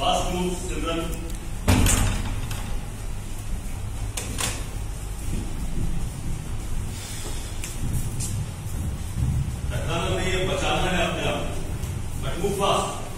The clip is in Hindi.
fast move, Simran. रखना नहीं है बचाना है अपने आप बट मूव फास्ट